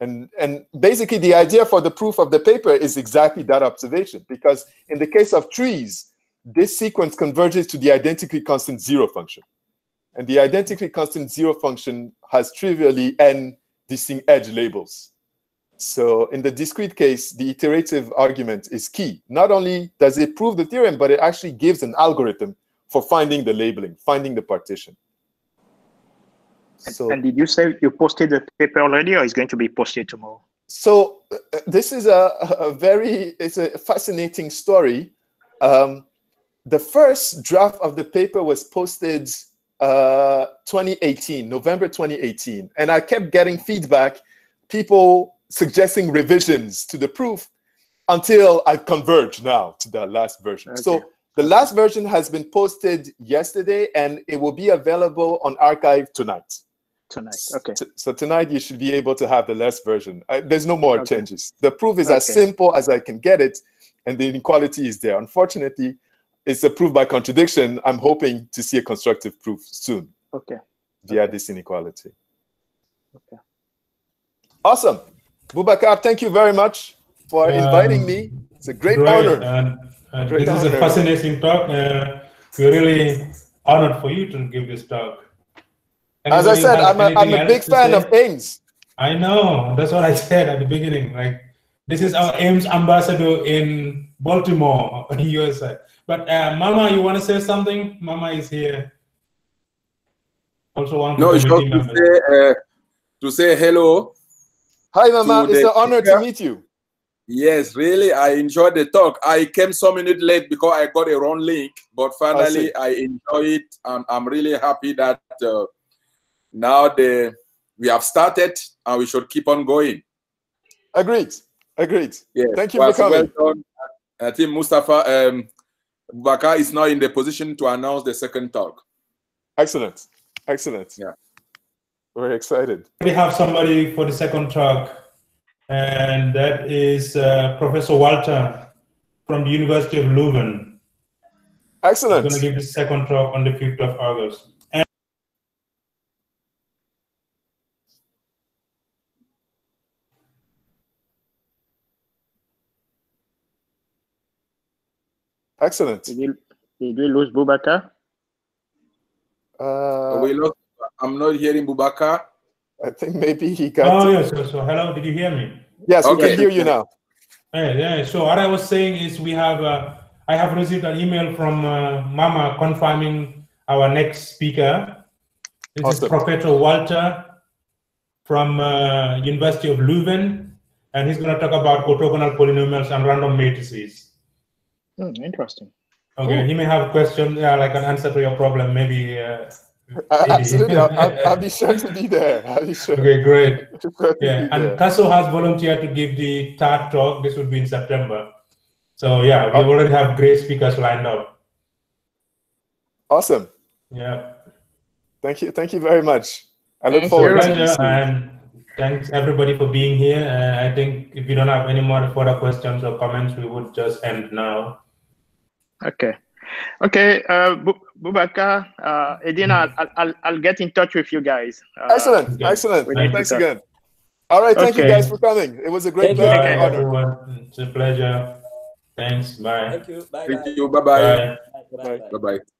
And and basically the idea for the proof of the paper is exactly that observation because in the case of trees this sequence converges to the identically constant zero function. And the identically constant zero function has trivially n distinct edge labels. So in the discrete case the iterative argument is key. Not only does it prove the theorem but it actually gives an algorithm for finding the labeling finding the partition So, And did you say you posted the paper already, or is going to be posted tomorrow? so uh, uh, this is a, a very it's a fascinating story. Um, the first draft of the paper was posted uh, 2018, November 2018, and I kept getting feedback, people suggesting revisions to the proof until I converged now to the last version. So Okay. The last version has been posted yesterday, and it will be available on arXiv tonight. Tonight. Okay. T- So tonight you should be able to have the last version. I, there's no more Okay. changes. The proof is as simple as I can get it, and the inequality is there. Unfortunately, it's a proof by contradiction. I'm hoping to see a constructive proof soon Okay. via this inequality. Okay. Awesome. Bubakar, thank you very much for inviting Um, me. It's a great Great, honor. And, and this is a fascinating talk. Uh, we're really honored for you to give this talk. As I said, I'm a, I'm a big fan of AIMS. I know. That's what I said at the beginning. Like, this is our AIMS ambassador in Baltimore, USA. But uh, Mama, you want to say something? Mama is here. Also, one No, just to say, uh, to say hello. Hi, Mama. It's an honor to meet you. Yes, really, I enjoyed the talk. I came some minutes late because I got a wrong link, but finally see. I, enjoy it, and I'm really happy that uh, now the we have started and we should keep on going. Agreed. Agreed. Yes, Thank you well, for coming. Well done. I think Mustafa um, Baka is now in the position to announce the second talk. Excellent. Excellent. Yeah. We're excited. We have somebody for the second talk, and that is uh, Professor Walter from the University of Leuven. Excellent. He's Excellent. going to give the second talk on the 5th of August. And Excellent. Did we, did we lose Bubakar? Uh, we lost, I'm not hearing Bubaka. I think maybe he got. oh, yes. So, so, hello, did you hear me? Yes, we can hear you now. Yeah, yeah. So what I was saying is we have, uh, I have received an email from uh, Mama confirming our next speaker. This Awesome. is Professor Walter from uh, University of Leuven, and he's going to talk about orthogonal polynomials and random matrices. Hmm, interesting. Okay, he may have a question, yeah, like an answer to your problem, maybe. Uh, Uh, maybe. Absolutely. I'll, I'll, I'll be sure to be there. I'll be sure. okay, great. sure Yeah, and there. Has volunteered to give the third talk. This would be in September. So yeah, we already have great speakers lined up. Awesome. Yeah. Thank you. Thank you very much. I look Thank forward you. to Pleasure, this. and thanks everybody for being here. Uh, I think if you don't have any more further questions or comments, we would just end now. Okay. Okay, uh, Bu- Bubakar, uh, Edinah, I'll, I'll, I'll get in touch with you guys. Uh, Excellent. Okay. Excellent. We need Thanks again. All right. Thank you guys for coming. It was a great Thank you. pleasure Bye, and honor. everyone. It's a pleasure. Thanks. Bye. Thank you. Bye Thank bye. you. Bye bye. Bye. Bye bye. Bye bye.